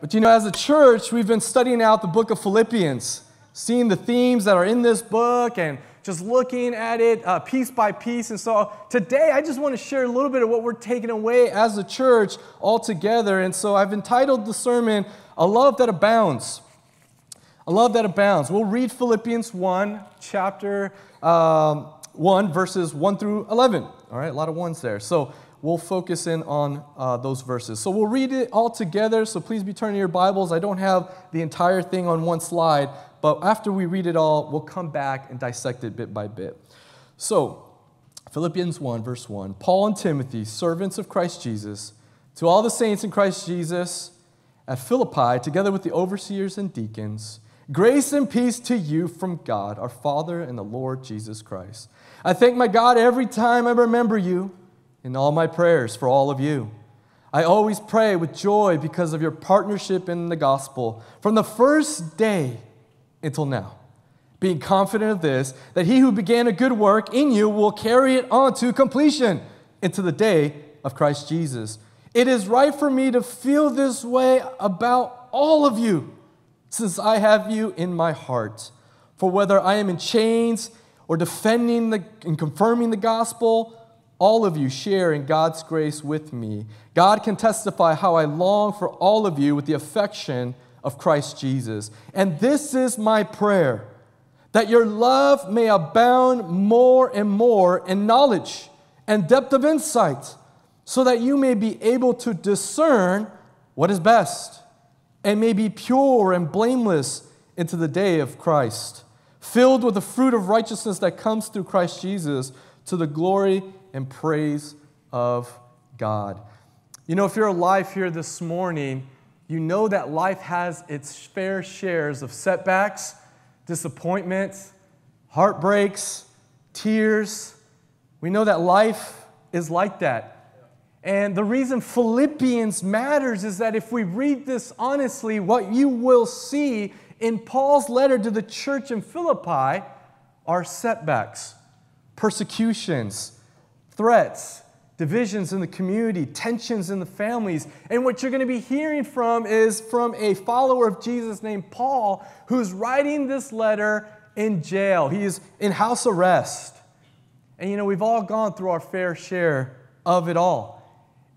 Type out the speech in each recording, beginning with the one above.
But you know, as a church, we've been studying out the book of Philippians, seeing the themes that are in this book and just looking at it uh, piece by piece. And so today, I just want to share a little bit of what we're taking away as a church all together. And so I've entitled the sermon, A Love That Abounds. A Love That Abounds. We'll read Philippians 1, chapter um, 1, verses 1 through 11. All right, a lot of ones there. So we'll focus in on uh, those verses. So we'll read it all together. So please be turning your Bibles. I don't have the entire thing on one slide, but after we read it all, we'll come back and dissect it bit by bit. So, Philippians 1, verse 1 Paul and Timothy, servants of Christ Jesus, to all the saints in Christ Jesus at Philippi, together with the overseers and deacons, grace and peace to you from God, our Father, and the Lord Jesus Christ. I thank my God every time I remember you in all my prayers for all of you. I always pray with joy because of your partnership in the gospel from the first day until now. Being confident of this, that he who began a good work in you will carry it on to completion into the day of Christ Jesus. It is right for me to feel this way about all of you, since I have you in my heart. For whether I am in chains or defending the, and confirming the gospel, all of you share in God's grace with me. God can testify how I long for all of you with the affection of Christ Jesus. And this is my prayer that your love may abound more and more in knowledge and depth of insight, so that you may be able to discern what is best and may be pure and blameless into the day of Christ, filled with the fruit of righteousness that comes through Christ Jesus to the glory and praise of God. You know, if you're alive here this morning, you know that life has its fair shares of setbacks, disappointments, heartbreaks, tears. We know that life is like that. And the reason Philippians matters is that if we read this honestly, what you will see in Paul's letter to the church in Philippi are setbacks, persecutions, threats, divisions in the community, tensions in the families. And what you're going to be hearing from is from a follower of Jesus named Paul, who's writing this letter in jail. He is in house arrest. And you know, we've all gone through our fair share of it all.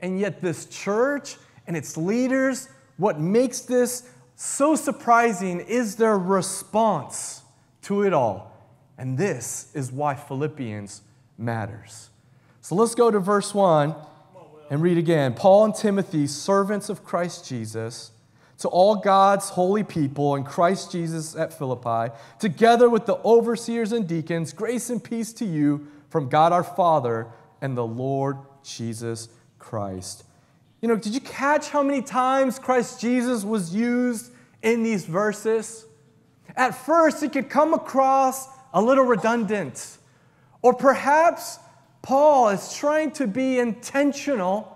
And yet, this church and its leaders, what makes this so surprising is their response to it all. And this is why Philippians matters. So let's go to verse 1 and read again. Paul and Timothy, servants of Christ Jesus, to all God's holy people in Christ Jesus at Philippi, together with the overseers and deacons, grace and peace to you from God our Father and the Lord Jesus Christ. You know, did you catch how many times Christ Jesus was used in these verses? At first, it could come across a little redundant, or perhaps Paul is trying to be intentional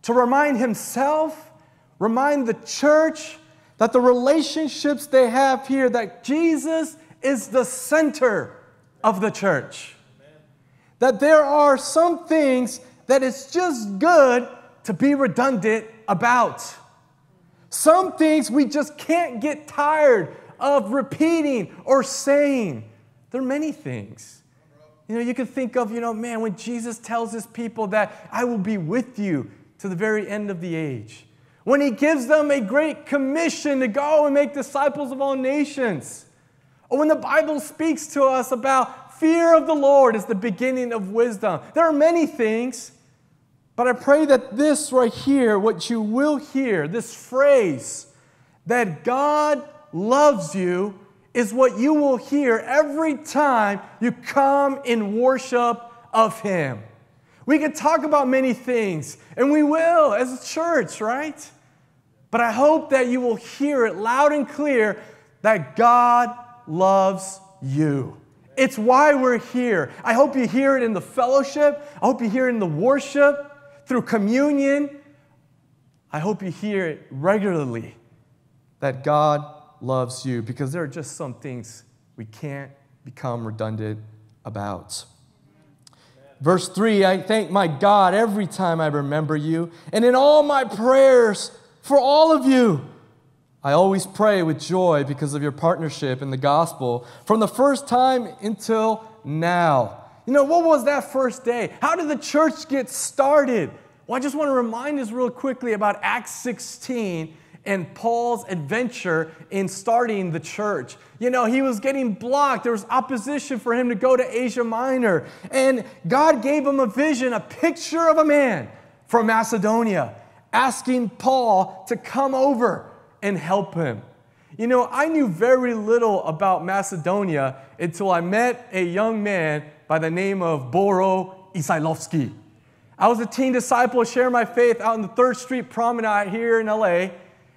to remind himself, remind the church that the relationships they have here, that Jesus is the center of the church. That there are some things that it's just good to be redundant about. Some things we just can't get tired of repeating or saying. There are many things. You know, you can think of, you know, man, when Jesus tells his people that I will be with you to the very end of the age. When he gives them a great commission to go and make disciples of all nations. Or when the Bible speaks to us about fear of the Lord is the beginning of wisdom. There are many things, but I pray that this right here, what you will hear, this phrase, that God loves you is what you will hear every time you come in worship of Him. We could talk about many things, and we will as a church, right? But I hope that you will hear it loud and clear that God loves you. It's why we're here. I hope you hear it in the fellowship. I hope you hear it in the worship, through communion. I hope you hear it regularly that God loves you because there are just some things we can't become redundant about. Verse 3 I thank my God every time I remember you, and in all my prayers for all of you, I always pray with joy because of your partnership in the gospel from the first time until now. You know, what was that first day? How did the church get started? Well, I just want to remind us real quickly about Acts 16 and Paul's adventure in starting the church. You know, he was getting blocked. There was opposition for him to go to Asia Minor. And God gave him a vision, a picture of a man from Macedonia, asking Paul to come over and help him. You know, I knew very little about Macedonia until I met a young man by the name of Boro Isailovsky. I was a teen disciple sharing my faith out in the 3rd Street Promenade here in LA,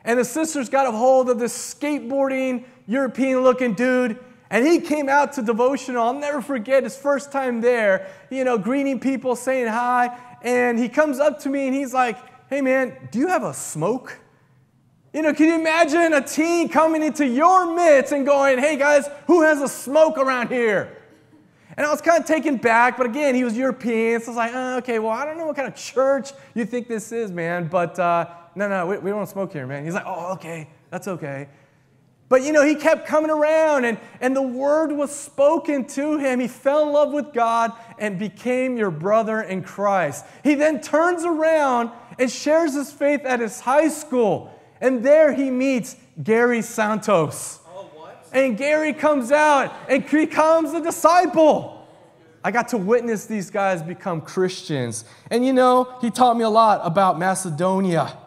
and the sisters got a hold of this skateboarding, European looking dude, and he came out to devotional. I'll never forget his first time there, you know, greeting people, saying hi, and he comes up to me and he's like, Hey man, do you have a smoke? You know, can you imagine a teen coming into your midst and going, hey guys, who has a smoke around here? And I was kind of taken back, but again, he was European, so I was like, oh, okay, well, I don't know what kind of church you think this is, man, but uh, no, no, we, we don't smoke here, man. He's like, oh, okay, that's okay. But you know, he kept coming around, and, and the word was spoken to him. He fell in love with God and became your brother in Christ. He then turns around and shares his faith at his high school. And there he meets Gary Santos. Oh, and Gary comes out and becomes a disciple. I got to witness these guys become Christians. And you know, he taught me a lot about Macedonia.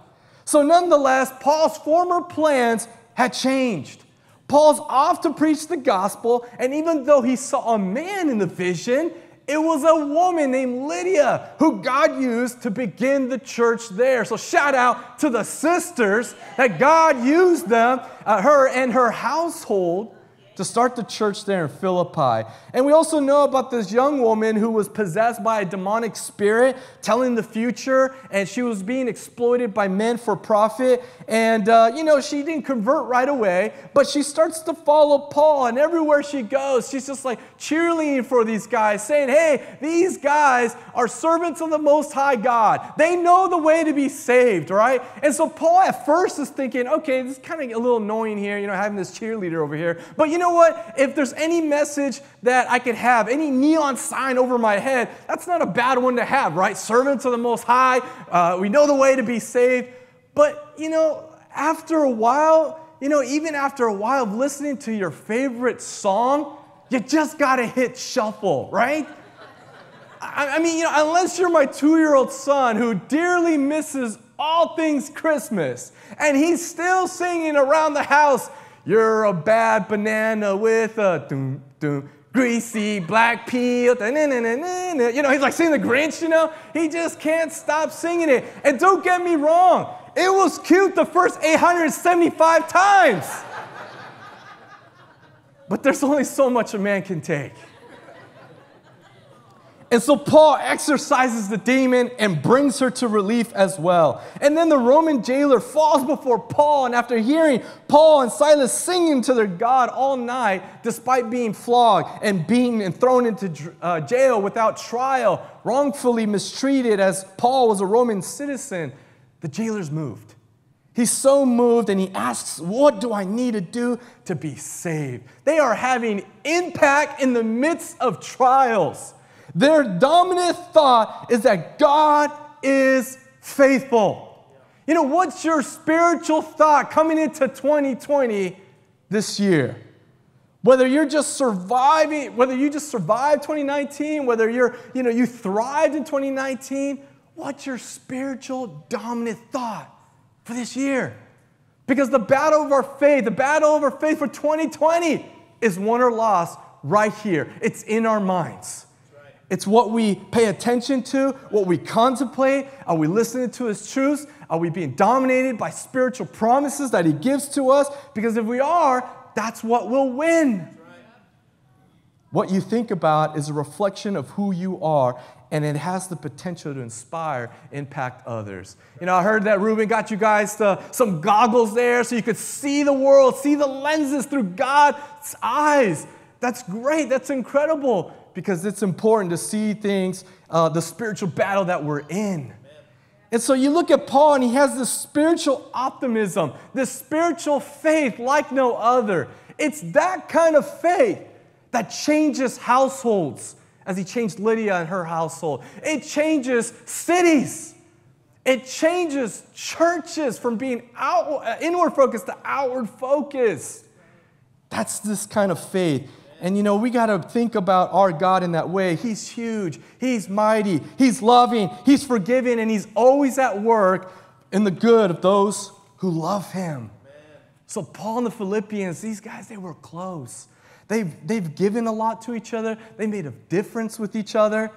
So, nonetheless, Paul's former plans had changed. Paul's off to preach the gospel, and even though he saw a man in the vision, it was a woman named Lydia who God used to begin the church there. So, shout out to the sisters that God used them, uh, her and her household, to start the church there in Philippi. And we also know about this young woman who was possessed by a demonic spirit, telling the future, and she was being exploited by men for profit. And, uh, you know, she didn't convert right away, but she starts to follow Paul, and everywhere she goes, she's just like cheerleading for these guys, saying, hey, these guys are servants of the Most High God. They know the way to be saved, right? And so Paul at first is thinking, okay, this is kind of a little annoying here, you know, having this cheerleader over here. But you know, know what? If there's any message that I could have, any neon sign over my head, that's not a bad one to have, right? Servants of the Most High, uh, we know the way to be saved. But, you know, after a while, you know, even after a while of listening to your favorite song, you just gotta hit shuffle, right? I, I mean, you know, unless you're my two year old son who dearly misses all things Christmas, and he's still singing around the house, you're a bad banana with a doom, doom, greasy black peel. You know, he's like singing the Grinch, you know? He just can't stop singing it. And don't get me wrong, it was cute the first 875 times. but there's only so much a man can take. And so Paul exorcises the demon and brings her to relief as well. And then the Roman jailer falls before Paul, and after hearing Paul and Silas singing to their God all night, despite being flogged and beaten and thrown into uh, jail without trial, wrongfully mistreated as Paul was a Roman citizen, the jailer's moved. He's so moved and he asks, What do I need to do to be saved? They are having impact in the midst of trials. Their dominant thought is that God is faithful. You know, what's your spiritual thought coming into 2020 this year? Whether you're just surviving, whether you just survived 2019, whether you're, you know, you thrived in 2019, what's your spiritual dominant thought for this year? Because the battle of our faith, the battle of our faith for 2020 is won or lost right here. It's in our minds. It's what we pay attention to, what we contemplate. Are we listening to His truths? Are we being dominated by spiritual promises that He gives to us? Because if we are, that's what will win. What you think about is a reflection of who you are, and it has the potential to inspire, impact others. You know, I heard that Ruben got you guys to, some goggles there so you could see the world, see the lenses through God's eyes. That's great, that's incredible because it's important to see things, uh, the spiritual battle that we're in. And so you look at Paul and he has this spiritual optimism, this spiritual faith like no other. It's that kind of faith that changes households as he changed Lydia and her household. It changes cities. It changes churches from being inward focused to outward focused. That's this kind of faith. And you know, we got to think about our God in that way. He's huge, He's mighty, He's loving, He's forgiving, and He's always at work in the good of those who love Him. So, Paul and the Philippians, these guys, they were close. They've, they've given a lot to each other, they made a difference with each other.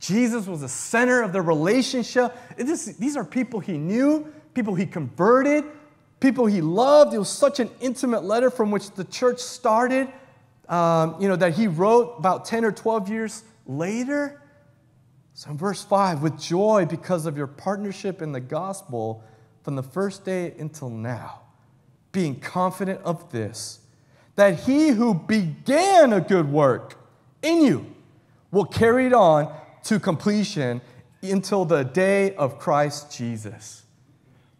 Jesus was the center of their relationship. these are people he knew, people he converted, people he loved. It was such an intimate letter from which the church started, um, you know, that he wrote about 10 or 12 years later. So in verse 5, with joy because of your partnership in the gospel from the first day until now, being confident of this, that he who began a good work in you will carry it on to completion until the day of Christ Jesus.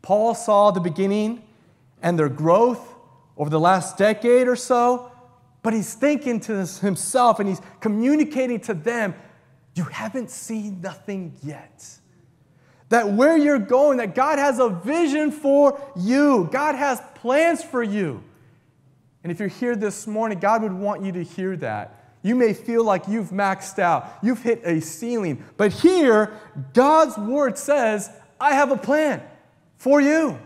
Paul saw the beginning and their growth over the last decade or so, but he's thinking to himself and he's communicating to them, you haven't seen nothing yet. That where you're going, that God has a vision for you, God has plans for you. And if you're here this morning, God would want you to hear that. You may feel like you've maxed out, you've hit a ceiling. But here, God's word says, I have a plan for you.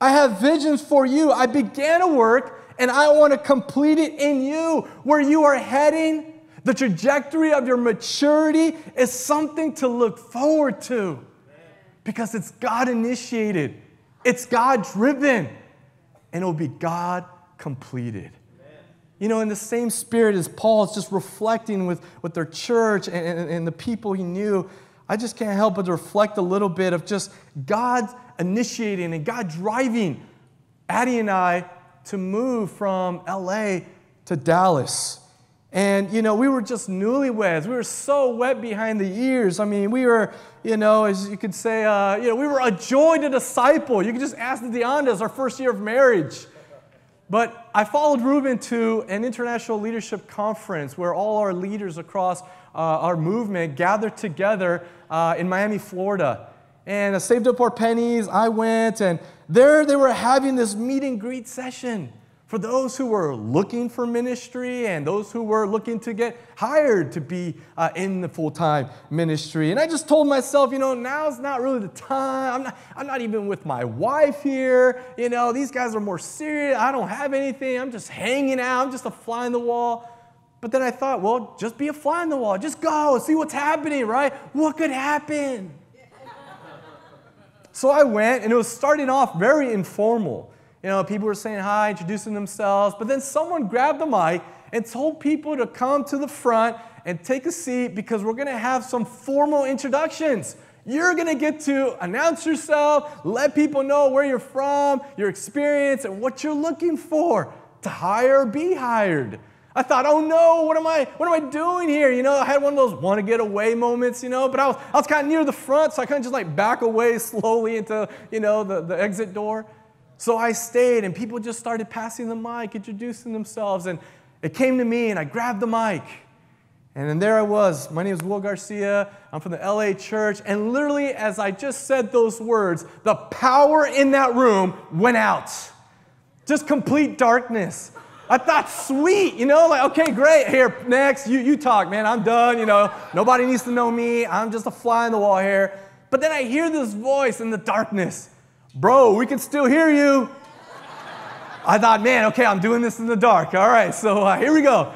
I have visions for you. I began a work and I want to complete it in you. Where you are heading, the trajectory of your maturity is something to look forward to because it's God initiated, it's God driven, and it will be God completed. You know, in the same spirit as Paul is just reflecting with, with their church and, and, and the people he knew, I just can't help but reflect a little bit of just God initiating and God driving Addie and I to move from LA to Dallas. And, you know, we were just newlyweds. We were so wet behind the ears. I mean, we were, you know, as you could say, uh, you know, we were a joy to disciple. You could just ask the Deondas, our first year of marriage. But I followed Ruben to an international leadership conference where all our leaders across uh, our movement gathered together uh, in Miami, Florida. And I saved up our pennies. I went, and there they were having this meet and greet session for those who were looking for ministry and those who were looking to get hired to be uh, in the full time ministry. And I just told myself, you know, now's not really the time. I'm not, I'm not even with my wife here. You know, these guys are more serious. I don't have anything. I'm just hanging out. I'm just a fly in the wall. But then I thought, well, just be a fly in the wall. Just go, see what's happening, right? What could happen? So I went, and it was starting off very informal. You know, people were saying hi, introducing themselves, but then someone grabbed the mic and told people to come to the front and take a seat because we're going to have some formal introductions. You're going to get to announce yourself, let people know where you're from, your experience, and what you're looking for to hire or be hired. I thought, oh no, what am I, what am I doing here? You know, I had one of those want to get away moments, you know, but I was, I was kind of near the front, so I kind of just like back away slowly into, you know, the, the exit door. So I stayed, and people just started passing the mic, introducing themselves. And it came to me, and I grabbed the mic. And then there I was. My name is Will Garcia. I'm from the LA church. And literally, as I just said those words, the power in that room went out. Just complete darkness. I thought, sweet, you know, like, okay, great. Here, next, you, you talk, man. I'm done, you know. Nobody needs to know me. I'm just a fly in the wall here. But then I hear this voice in the darkness. Bro, we can still hear you. I thought, man, okay, I'm doing this in the dark. All right, so uh, here we go.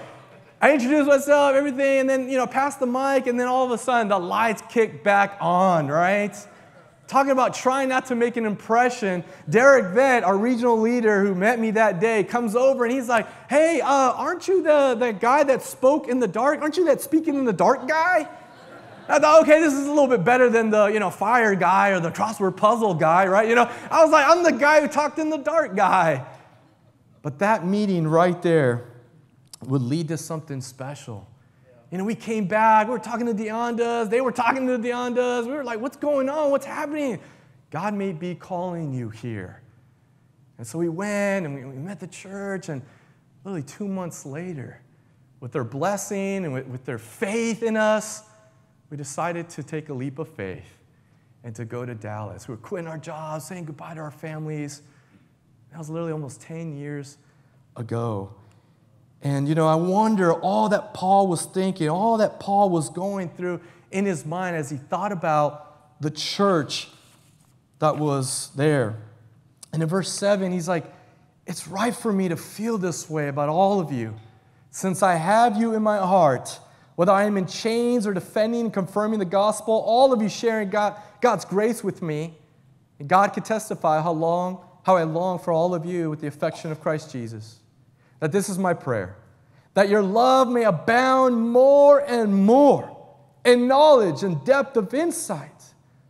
I introduce myself, everything, and then, you know, pass the mic, and then all of a sudden the lights kick back on, right? Talking about trying not to make an impression. Derek Vett, our regional leader who met me that day, comes over and he's like, hey, uh, aren't you the, the guy that spoke in the dark? Aren't you that speaking in the dark guy? I thought, okay, this is a little bit better than the, you know, fire guy or the crossword puzzle guy, right? You know, I was like, I'm the guy who talked in the dark guy. But that meeting right there would lead to something special. You know, we came back, we were talking to the Ondas, they were talking to the Ondas. We were like, what's going on? What's happening? God may be calling you here. And so we went and we, we met the church, and literally two months later, with their blessing and with, with their faith in us, we decided to take a leap of faith and to go to Dallas. We were quitting our jobs, saying goodbye to our families. That was literally almost 10 years ago. And, you know, I wonder all that Paul was thinking, all that Paul was going through in his mind as he thought about the church that was there. And in verse 7, he's like, It's right for me to feel this way about all of you, since I have you in my heart. Whether I am in chains or defending and confirming the gospel, all of you sharing God, God's grace with me. And God can testify how long, how I long for all of you with the affection of Christ Jesus that this is my prayer that your love may abound more and more in knowledge and depth of insight,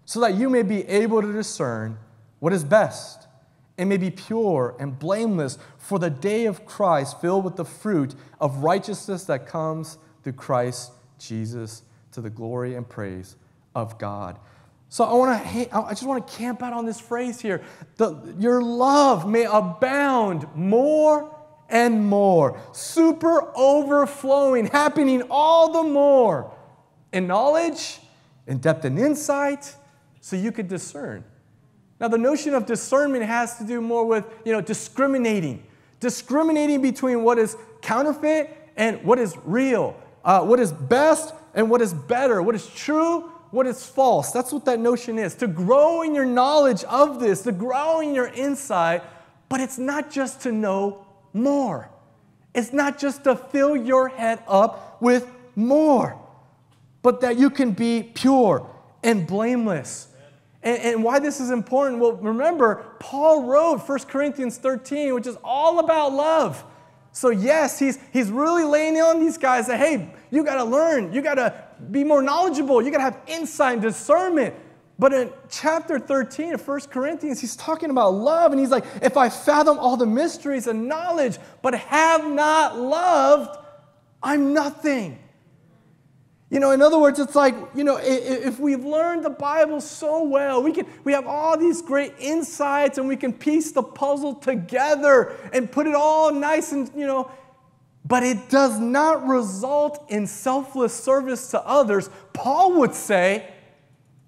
so that you may be able to discern what is best and may be pure and blameless for the day of Christ, filled with the fruit of righteousness that comes through Christ Jesus to the glory and praise of God. So I want to I just want to camp out on this phrase here. The, your love may abound more and more. Super overflowing, happening all the more in knowledge, in depth and insight, so you could discern. Now, the notion of discernment has to do more with, you know, discriminating. Discriminating between what is counterfeit and what is real, uh, what is best and what is better, what is true, what is false. That's what that notion is. To grow in your knowledge of this, to grow in your insight, but it's not just to know more. It's not just to fill your head up with more, but that you can be pure and blameless. And, and, why this is important, well, remember, Paul wrote 1 Corinthians 13, which is all about love. So, yes, he's, he's really laying on these guys that, hey, you got to learn, you got to be more knowledgeable, you got to have insight and discernment. But in chapter 13 of 1 Corinthians, he's talking about love, and he's like, if I fathom all the mysteries and knowledge, but have not loved, I'm nothing. You know, in other words, it's like, you know, if we've learned the Bible so well, we can we have all these great insights and we can piece the puzzle together and put it all nice and, you know, but it does not result in selfless service to others. Paul would say,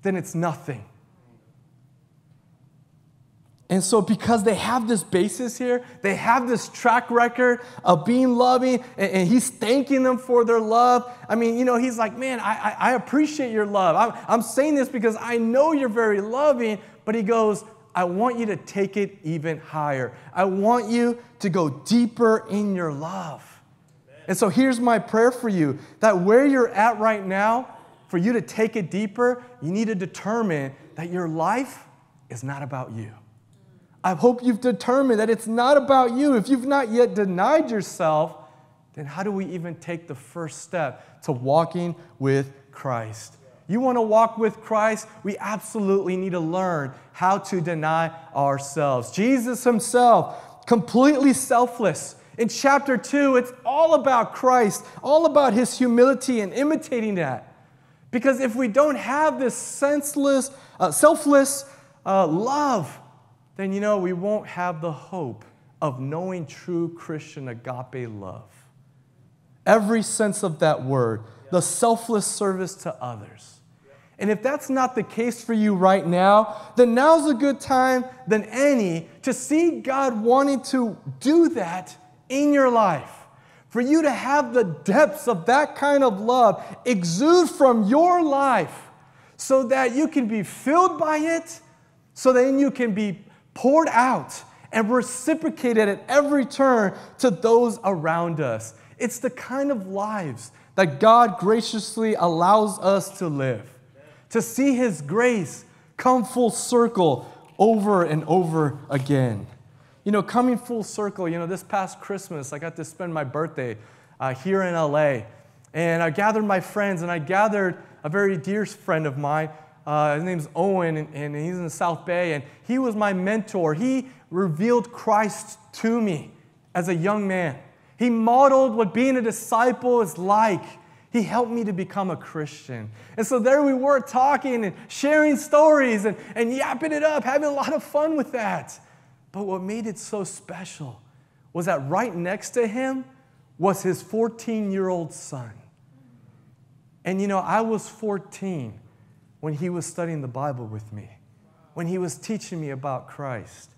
then it's nothing. And so, because they have this basis here, they have this track record of being loving, and, and, he's thanking them for their love. I mean, you know, he's like, man, I, I, I appreciate your love. I'm, I'm saying this because I know you're very loving, but he goes, I want you to take it even higher. I want you to go deeper in your love. And so, here's my prayer for you that where you're at right now, for you to take it deeper, you need to determine that your life is not about you. I hope you've determined that it's not about you. If you've not yet denied yourself, then how do we even take the first step to walking with Christ? You want to walk with Christ? We absolutely need to learn how to deny ourselves. Jesus himself, completely selfless. In chapter 2, it's all about Christ, all about his humility and imitating that. Because if we don't have this senseless, uh, selfless uh, love, then you know we won't have the hope of knowing true Christian agape love. Every sense of that word, the selfless service to others. And if that's not the case for you right now, then now's a good time than any to see God wanting to do that in your life for you to have the depths of that kind of love exude from your life so that you can be filled by it, so then you can be poured out and reciprocated at every turn to those around us. It's the kind of lives that God graciously allows us to live, to see His grace come full circle over and over again. You know, coming full circle, you know, this past Christmas, I got to spend my birthday uh, here in LA. And I gathered my friends, and I gathered a very dear friend of mine. Uh, his name's Owen, and, and he's in the South Bay, and he was my mentor. He revealed Christ to me as a young man. He modeled what being a disciple is like. He helped me to become a Christian. And so there we were talking and sharing stories and, and yapping it up, having a lot of fun with that. But what made it so special was that right next to him was his 14 year old son. And you know, I was 14 when he was studying the Bible with me, when he was teaching me about Christ.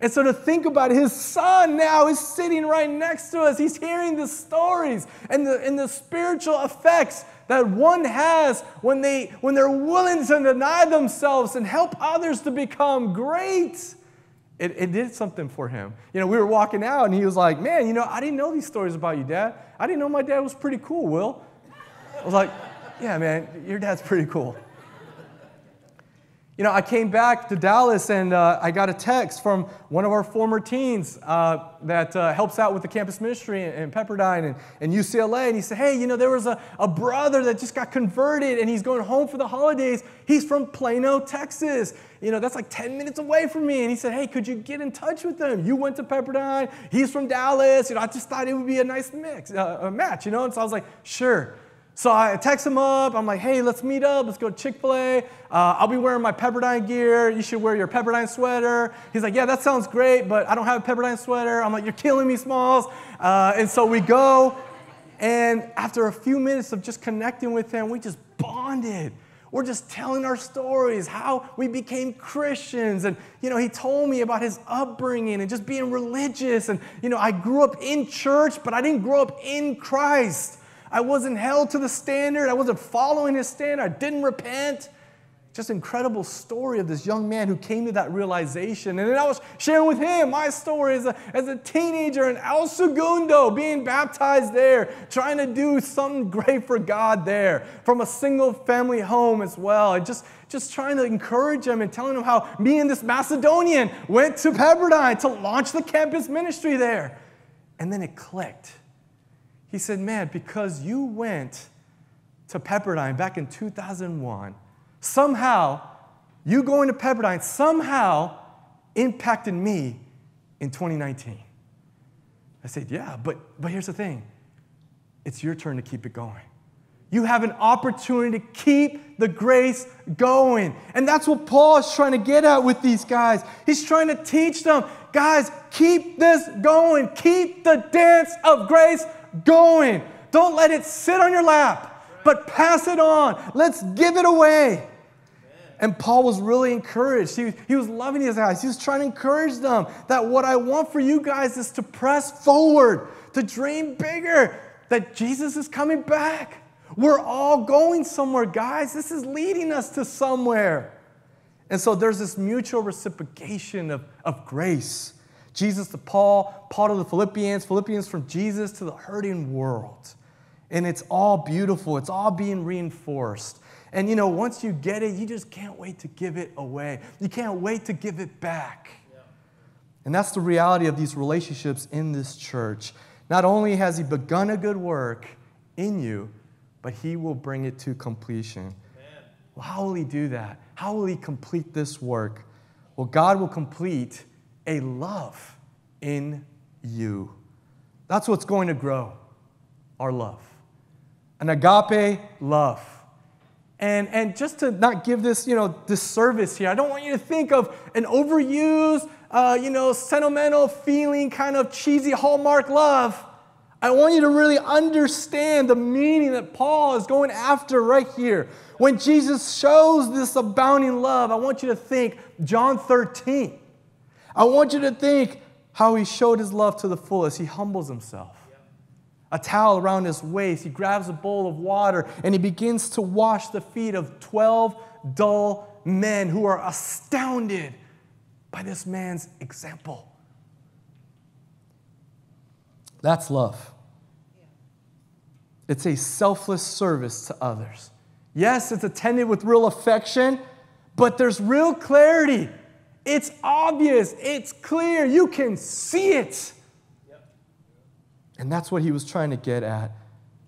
And so to think about his son now is sitting right next to us. He's hearing the stories and the, and the spiritual effects that one has when, they, when they're willing to deny themselves and help others to become great. It, it did something for him. You know, we were walking out and he was like, Man, you know, I didn't know these stories about you, Dad. I didn't know my dad was pretty cool, Will. I was like, Yeah, man, your dad's pretty cool. You know, I came back to Dallas and uh, I got a text from one of our former teens uh, that uh, helps out with the campus ministry in, in Pepperdine and, and, UCLA. And he said, Hey, you know, there was a, a brother that just got converted and he's going home for the holidays. He's from Plano, Texas. You know, that's like 10 minutes away from me. And he said, Hey, could you get in touch with him? You went to Pepperdine, he's from Dallas. You know, I just thought it would be a nice mix, uh, a match, you know? And so I was like, Sure. So I text him up. I'm like, hey, let's meet up. Let's go to Chick fil A. Uh, I'll be wearing my Pepperdine gear. You should wear your Pepperdine sweater. He's like, yeah, that sounds great, but I don't have a Pepperdine sweater. I'm like, you're killing me, Smalls. Uh, and so we go. And after a few minutes of just connecting with him, we just bonded. We're just telling our stories, how we became Christians. And, you know, he told me about his upbringing and just being religious. And, you know, I grew up in church, but I didn't grow up in Christ. I wasn't held to the standard. I wasn't following his standard. I didn't repent. Just incredible story of this young man who came to that realization. And then I was sharing with him my story as a, as a teenager in El Segundo, being baptized there, trying to do something great for God there, from a single family home as well. And just, just trying to encourage him and telling him how me and this Macedonian went to Pepperdine to launch the campus ministry there. And then it clicked. He said, Man, because you went to Pepperdine back in 2001, somehow you going to Pepperdine somehow impacted me in 2019. I said, Yeah, but, but here's the thing it's your turn to keep it going. You have an opportunity to keep the grace going. And that's what Paul is trying to get at with these guys. He's trying to teach them, guys, keep this going. Keep the dance of grace going. Don't let it sit on your lap, but pass it on. Let's give it away. And Paul was really encouraged. He, he was loving his guys. He was trying to encourage them that what I want for you guys is to press forward, to dream bigger, that Jesus is coming back. We're all going somewhere, guys. This is leading us to somewhere. And so there's this mutual reciprocation of, of grace. Jesus to Paul, Paul to the Philippians, Philippians from Jesus to the hurting world. And it's all beautiful, it's all being reinforced. And you know, once you get it, you just can't wait to give it away. You can't wait to give it back. And that's the reality of these relationships in this church. Not only has He begun a good work in you, but He will bring it to completion. Well, how will He do that? How will He complete this work? Well, God will complete a love in you. That's what's going to grow our love. An agape love. And, and just to not give this, you know, disservice here, I don't want you to think of an overused, uh, you know, sentimental feeling, kind of cheesy hallmark love. I want you to really understand the meaning that Paul is going after right here. When Jesus shows this abounding love, I want you to think John 13. I want you to think how he showed his love to the fullest. He humbles himself. A towel around his waist, he grabs a bowl of water and he begins to wash the feet of 12 dull men who are astounded by this man's example. That's love. It's a selfless service to others. Yes, it's attended with real affection, but there's real clarity it's obvious, it's clear, you can see it. And that's what he was trying to get at.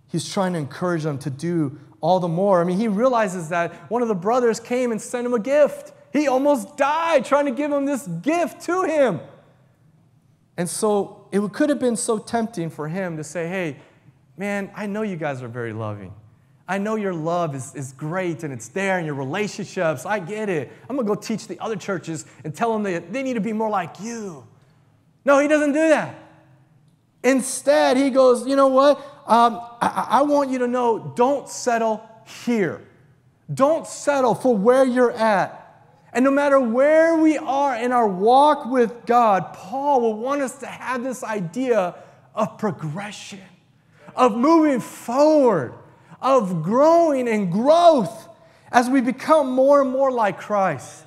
He's trying to encourage them to do all the more. I mean, he realizes that one of the brothers came and sent him a gift. He almost died trying to give him this gift to him. And so it could have been so tempting for him to say, hey, man, I know you guys are very loving. I know your love is, is great and it's there in your relationships. I get it. I'm going to go teach the other churches and tell them that they need to be more like you. No, he doesn't do that. Instead, he goes, you know what? Um, I, I want you to know don't settle here. Don't settle for where you're at. And no matter where we are in our walk with God, Paul will want us to have this idea of progression, of moving forward of growing and growth as we become more and more like Christ.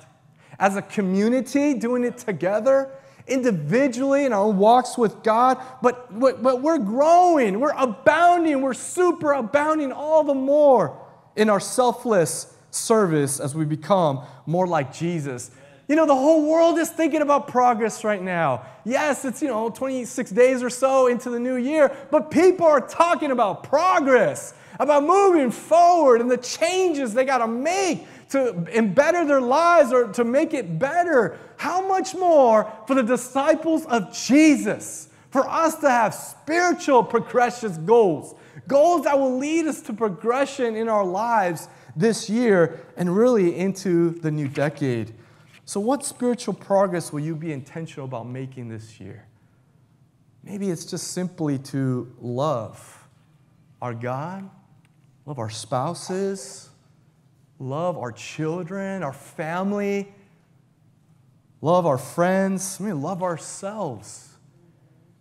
As a community, doing it together, individually in our walks with God, but, but, but we're growing, we're abounding, we're super abounding all the more in our selfless service as we become more like Jesus. You know, the whole world is thinking about progress right now. Yes, it's, you know, 26 days or so into the new year, but people are talking about progress about moving forward and the changes they got to make to better their lives or to make it better. How much more for the disciples of Jesus, for us to have spiritual progression goals, goals that will lead us to progression in our lives this year and really into the new decade. So, what spiritual progress will you be intentional about making this year? Maybe it's just simply to love our God love our spouses, love our children, our family, love our friends, mean, love ourselves.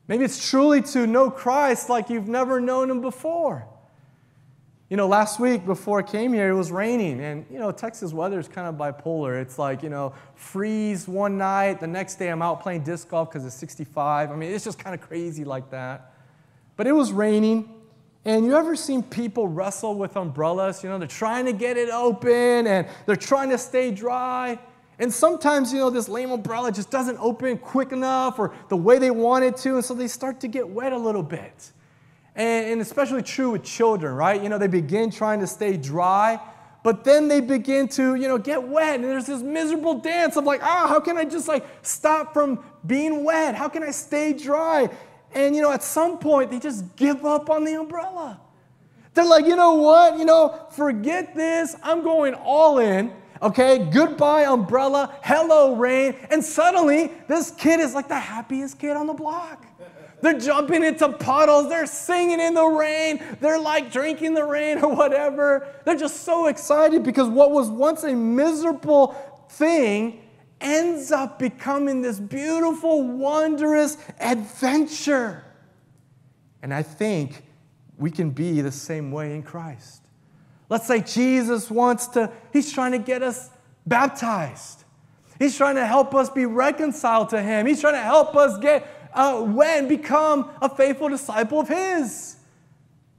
Maybe it's truly to know Christ like you've never known him before. You know, last week before I came here, it was raining, and you know, Texas weather is kind of bipolar. It's like, you know, freeze one night, the next day I'm out playing disc golf because it's 65. I mean, it's just kind of crazy like that. But it was raining, and you ever seen people wrestle with umbrellas? You know, they're trying to get it open and they're trying to stay dry. And sometimes, you know, this lame umbrella just doesn't open quick enough or the way they want it to. And so they start to get wet a little bit. And, and especially true with children, right? You know, they begin trying to stay dry, but then they begin to, you know, get wet. And there's this miserable dance of like, ah, oh, how can I just like stop from being wet? How can I stay dry? And, you know, at some point, they just give up on the umbrella. They're like, you know what? You know, forget this. I'm going all in. Okay, goodbye, umbrella. Hello, rain. And suddenly, this kid is like the happiest kid on the block. They're jumping into puddles. They're singing in the rain. They're like drinking the rain or whatever. They're just so excited because what was once a miserable thing ends up becoming this beautiful, wondrous adventure. And I think we can be the same way in Christ. Let's say Jesus wants to, he's trying to get us baptized. He's trying to help us be reconciled to him. He's trying to help us get uh, when become a faithful disciple of his.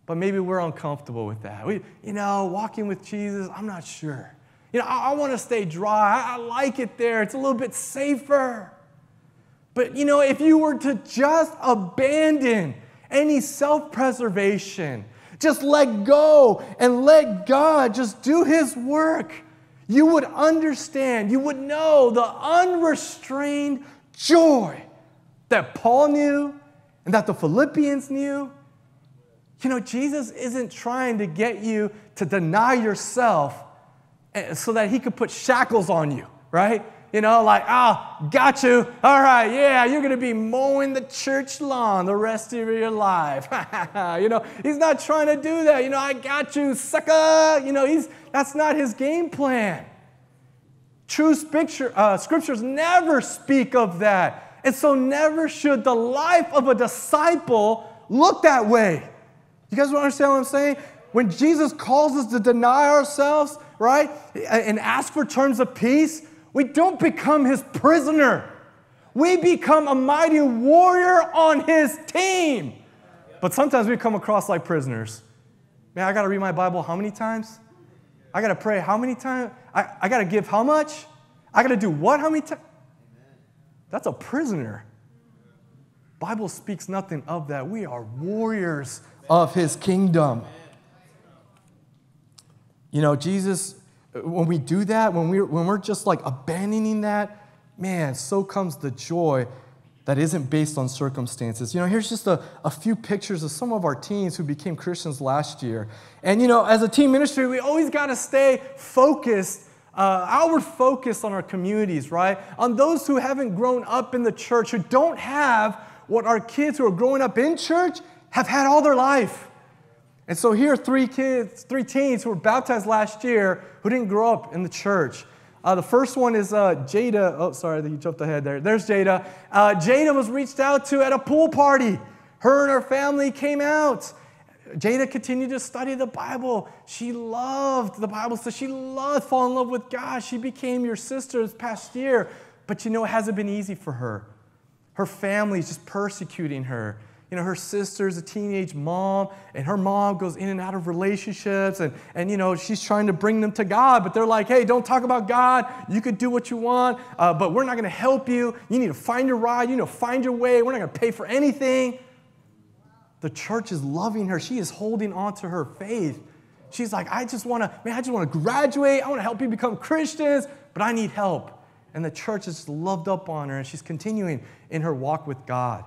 But maybe we're uncomfortable with that. We, you know, walking with Jesus, I'm not sure. You know, I, I want to stay dry. I, I like it there. It's a little bit safer. But, you know, if you were to just abandon any self preservation, just let go and let God just do His work, you would understand, you would know the unrestrained joy that Paul knew and that the Philippians knew. You know, Jesus isn't trying to get you to deny yourself Eh, so that he could put shackles on you, right? You know, like, oh, got you. All right, yeah, you're going to be mowing the church lawn the rest of your life. you know, he's not trying to do that. You know, I got you, sucker. You know, he's, that's not his game plan. True scripture, uh, scriptures never speak of that. And so, never should the life of a disciple look that way. You guys understand what I'm saying? When Jesus calls us to deny ourselves, right, and ask for terms of peace, we don't become his prisoner. We become a mighty warrior on his team. But sometimes we come across like prisoners. Man, I got to read my Bible how many times? I got to pray how many times? I, I got to give how much? I got to do what how many times? That's a prisoner. Bible speaks nothing of that. We are warriors of his kingdom. You know, Jesus, when we do that, when we're, when we're just like abandoning that, man, so comes the joy that isn't based on circumstances. You know, here's just a, a few pictures of some of our teens who became Christians last year. And, you know, as a team ministry, we always got to stay focused, uh, focused on our communities, right? On those who haven't grown up in the church, who don't have what our kids who are growing up in church have had all their life. And so here are three kids, three teens who were baptized last year who didn't grow up in the church. Uh, the first one is uh, Jada. Oh, sorry, you jumped ahead there. There's Jada. Uh, Jada was reached out to at a pool party. Her and her family came out. Jada continued to study the Bible. She loved the Bible, so she loved fall in love with God. She became your sister this past year. But you know, it hasn't been easy for her. Her family is just persecuting her you know, her sister's a teenage mom, and her mom goes in and out of relationships, and, and you know, she's trying to bring them to God, but they're like, hey, don't talk about God. You could do what you want, uh, but we're not going to help you. You need to find your ride. You know, find your way. We're not going to pay for anything. The church is loving her. She is holding on to her faith. She's like, I just want to, man, I just want to graduate. I want to help you become Christians, but I need help. And the church has loved up on her, and she's continuing in her walk with God.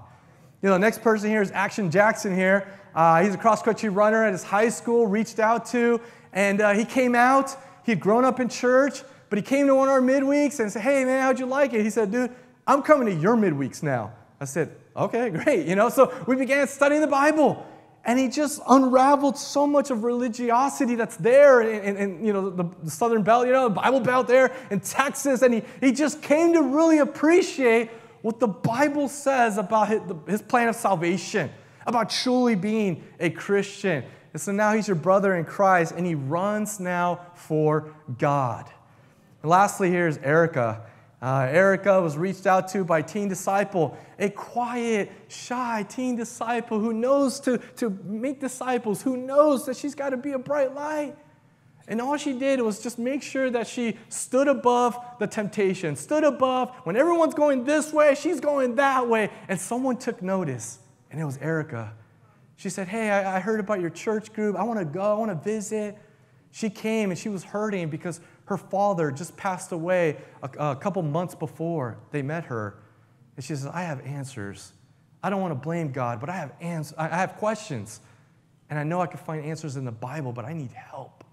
You know, the next person here is Action Jackson here. Uh, he's a cross country runner at his high school, reached out to, and uh, he came out. He'd grown up in church, but he came to one of our midweeks and said, Hey, man, how'd you like it? He said, Dude, I'm coming to your midweeks now. I said, Okay, great. You know, so we began studying the Bible. And he just unraveled so much of religiosity that's there in, in, in you know, the, the, Southern Belt, you know, the Bible Belt there in Texas. And he, he just came to really appreciate what the Bible says about his plan of salvation, about truly being a Christian. And so now he's your brother in Christ, and he runs now for God. And lastly, here's Erica. Uh, Erica was reached out to by teen disciple, a quiet, shy teen disciple who knows to, to make disciples, who knows that she's got to be a bright light. And all she did was just make sure that she stood above the temptation, stood above when everyone's going this way, she's going that way. And someone took notice, and it was Erica. She said, Hey, I, heard about your church group. I want to go, I want to visit. She came and she was hurting because her father just passed away a, a couple months before they met her. And she says, I have answers. I don't want to blame God, but I have, ans- I have questions. And I know I can find answers in the Bible, but I need help.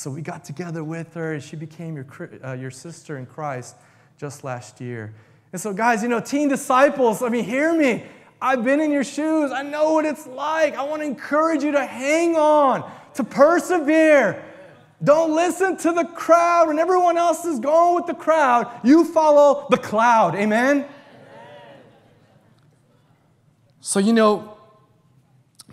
So we got together with her, and she became your, uh, your sister in Christ just last year. And so, guys, you know, teen disciples, I mean, hear me. I've been in your shoes. I know what it's like. I want to encourage you to hang on, to persevere. Don't listen to the crowd when everyone else is going with the crowd. You follow the cloud. Amen? Amen. So, you know,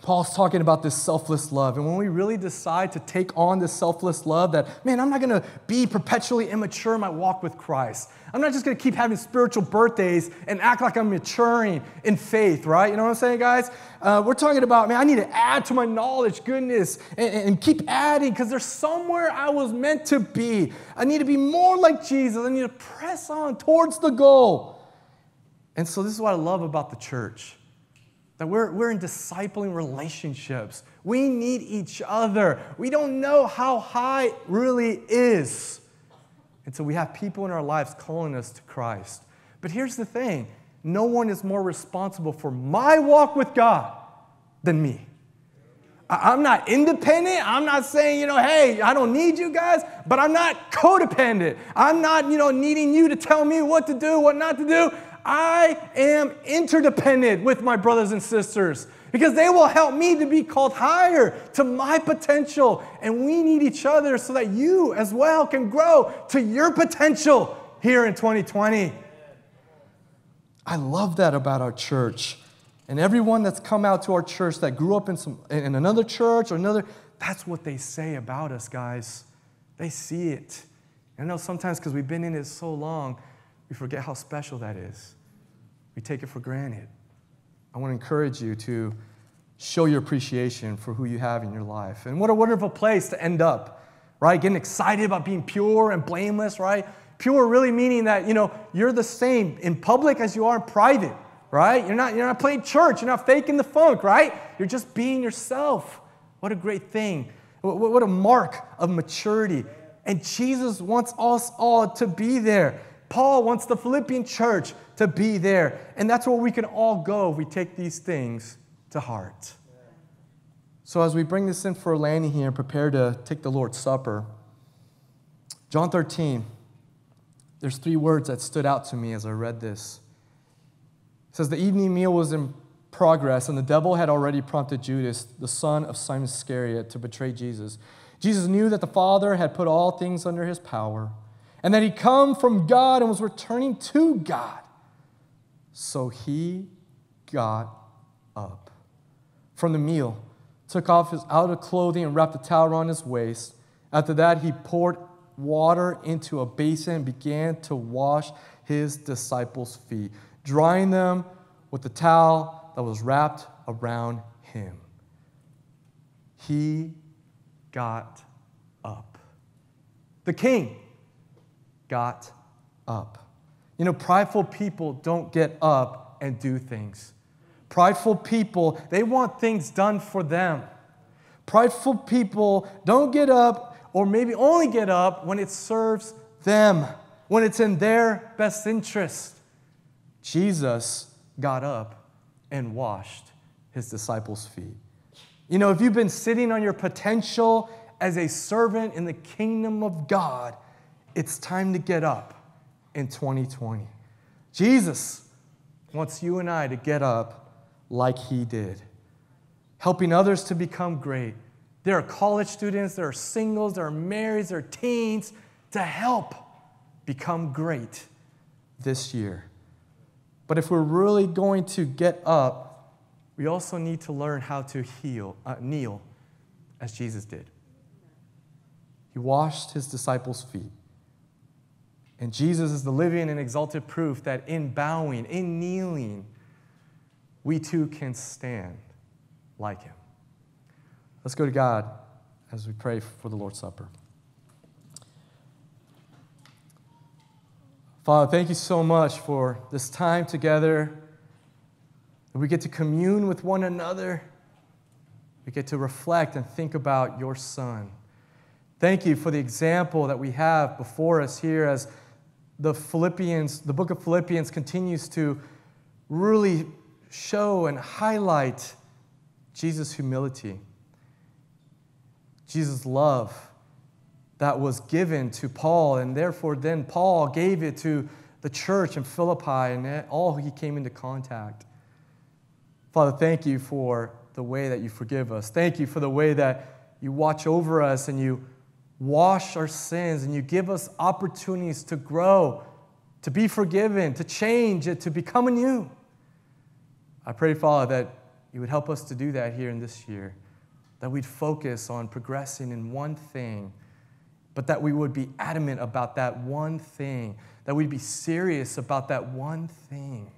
Paul's talking about this selfless love. And when we really decide to take on this selfless love, that, man, I'm not to be perpetually immature in my walk with Christ. I'm not just to keep having spiritual birthdays and act like I'm maturing in faith, right? You know what I'm saying, guys? Uh, we're talking about, man, I need to add to my knowledge, goodness, and, and keep adding because there's somewhere I was meant to be. I need to be more like Jesus. I need to press on towards the goal. And so, this is what I love about the church that we're, we're in discipling relationships. We need each other. We don't know how high really is And so we have people in our lives calling us to Christ. But here's the thing no one is more responsible for my walk with God than me. I'm not independent. I'm not saying, you know, hey, I don't need you guys, but I'm not codependent. I'm not, you know, needing you to tell me what to do, what not to do. I am interdependent with my brothers and sisters because they will help me to be called higher to my potential. And we need each other so that you as well can grow to your potential here in 2020. I love that about our church. And everyone that's come out to our church that grew up in, some, in another church or another, that's what they say about us, guys. They see it. I know sometimes because we've been in it so long, we forget how special that is. We take it for granted. I want to encourage you to show your appreciation for who you have in your life. And what a wonderful place to end up, right? Getting excited about being pure and blameless, right? Pure really meaning that, you know, you're the same in public as you are in private, right? You're not, you're not playing church, you're not faking the funk, right? You're just being yourself. What a great thing. What a mark of maturity. And Jesus wants us all to be there. Paul wants the Philippian church to be there. And that's where we can all go if we take these things to heart. So, as we bring this in for a landing here and prepare to take the Lord's Supper, John 13, there's three words that stood out to me as I read this. It says, The evening meal was in progress, and the devil had already prompted Judas, the son of Simon Iscariot, to betray Jesus. Jesus knew that the Father had put all things under his power, and that he'd come from God and was returning to God. So he got up from the meal took off his outer clothing and wrapped a towel around his waist. After that, he poured water into a basin and began to wash his disciples' feet, drying them with the towel that was wrapped around him. He got up. The king got up. You know, prideful people don't get up and do things. Prideful people, they want things done for them. Prideful people don't get up, or maybe only get up when it serves them, when it's in their best interest. Jesus got up and washed his disciples' feet. You know, if you've been sitting on your potential as a servant in the kingdom of God, it's time to get up in 2020. Jesus wants you and I to get up like he did, helping others to become great. There are college students, there are singles, there are marrieds, there are teens to help become great this year. But if we're really going to get up, we also need to learn how to heal, uh, kneel as Jesus did. He washed his disciples' feet. And Jesus is the living and exalted proof that in bowing, in kneeling, we too can stand like him. Let's go to God as we pray for the Lord's Supper. Father, thank you so much for this time together. We get to commune with one another. We get to reflect and think about your Son. Thank you for the example that we have before us here as the Philippians, the book of Philippians continues to really show and highlight Jesus' humility, Jesus' love that was given to Paul, and therefore then Paul gave it to the church in Philippi and all he came into contact. Father, thank you for the way that you forgive us. Thank you for the way that you watch over us and you wash our sins and you give us opportunities to grow, to be forgiven, to change, to become anew. I pray, Father, that you would help us to do that here in this year, that we'd focus on progressing in one thing, but that we would be adamant about that one thing, that we'd be serious about that one thing.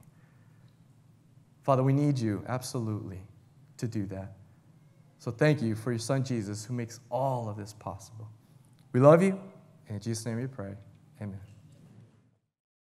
Father, we need you, absolutely, to do that. So thank you for your son Jesus who makes all of this possible. We love you. In Jesus' name we pray. Amen.